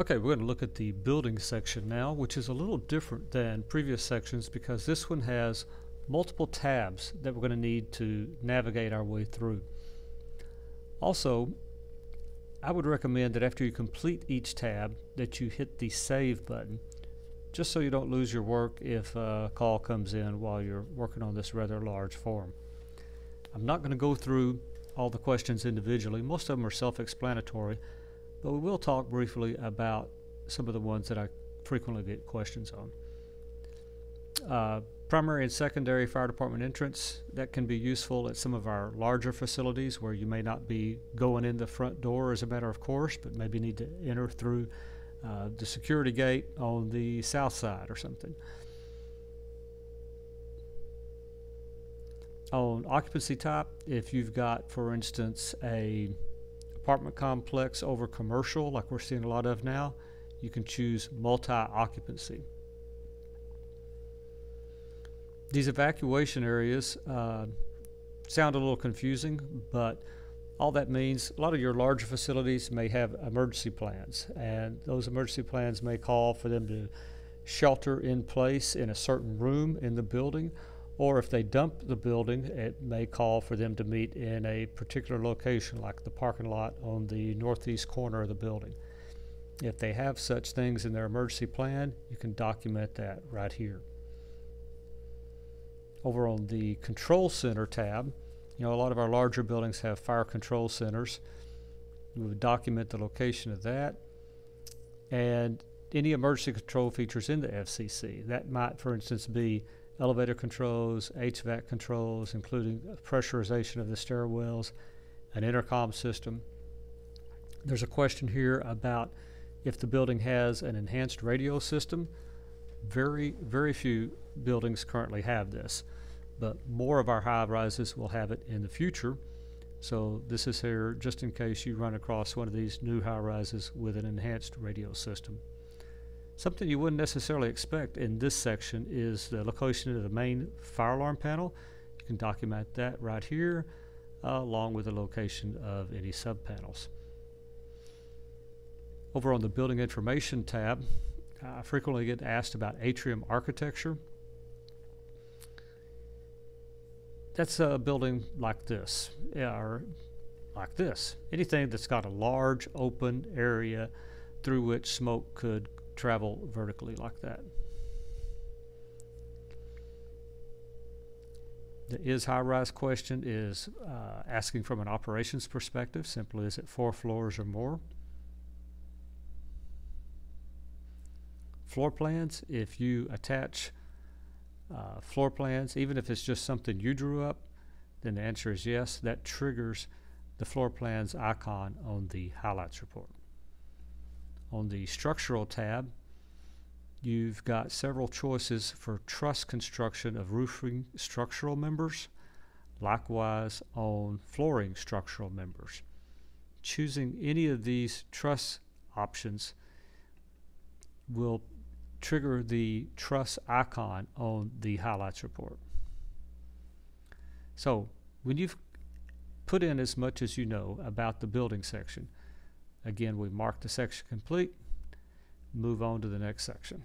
Okay, we're going to look at the building section now, which is a little different than previous sections because this one has multiple tabs that we're going to need to navigate our way through. Also, I would recommend that after you complete each tab that you hit the save button just so you don't lose your work if a call comes in while you're working on this rather large form. I'm not going to go through all the questions individually. Most of them are self-explanatory, but we will talk briefly about some of the ones that I frequently get questions on. Uh, primary and secondary fire department entrance, that can be useful at some of our larger facilities where you may not be going in the front door as a matter of course, but maybe need to enter through uh, the security gate on the south side or something. On occupancy type, if you've got, for instance, a apartment complex over commercial, like we're seeing a lot of now, you can choose multi-occupancy. These evacuation areas uh, sound a little confusing, but all that means a lot of your larger facilities may have emergency plans, and those emergency plans may call for them to shelter in place in a certain room in the building or if they dump the building, it may call for them to meet in a particular location, like the parking lot on the northeast corner of the building. If they have such things in their emergency plan, you can document that right here. Over on the Control Center tab, you know, a lot of our larger buildings have fire control centers. We would document the location of that and any emergency control features in the FCC. That might, for instance, be elevator controls, HVAC controls, including pressurization of the stairwells, an intercom system. There's a question here about if the building has an enhanced radio system. Very, very few buildings currently have this, but more of our high rises will have it in the future. So this is here just in case you run across one of these new high rises with an enhanced radio system. Something you wouldn't necessarily expect in this section is the location of the main fire alarm panel. You can document that right here uh, along with the location of any subpanels. Over on the building information tab, I frequently get asked about atrium architecture. That's a building like this, or like this. Anything that's got a large open area through which smoke could travel vertically like that. The is high rise question is uh, asking from an operations perspective. Simply, is it four floors or more? Floor plans, if you attach uh, floor plans, even if it's just something you drew up, then the answer is yes. That triggers the floor plans icon on the highlights report. On the structural tab, you've got several choices for truss construction of roofing structural members, likewise on flooring structural members. Choosing any of these truss options will trigger the truss icon on the highlights report. So when you've put in as much as you know about the building section, Again, we mark the section complete, move on to the next section.